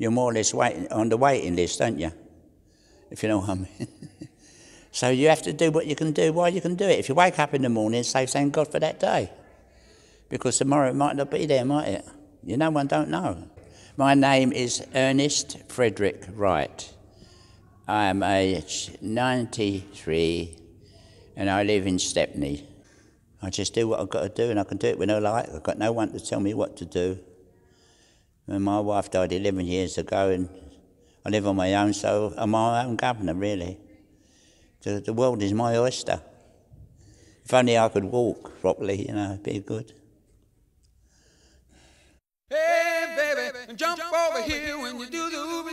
you're more or less waiting on the waiting list, don't you? If you know what I mean. so you have to do what you can do while you can do it. If you wake up in the morning, say thank God for that day, because tomorrow it might not be there, might it? You know, one don't know. My name is Ernest Frederick Wright. I am age 93 and I live in Stepney. I just do what I've got to do and I can do it when I like. I've got no one to tell me what to do. And my wife died 11 years ago and I live on my own, so I'm my own governor, really. The, the world is my oyster. If only I could walk properly, you know, it'd be good. Hey, baby, jump over here when you do the.